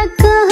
大哥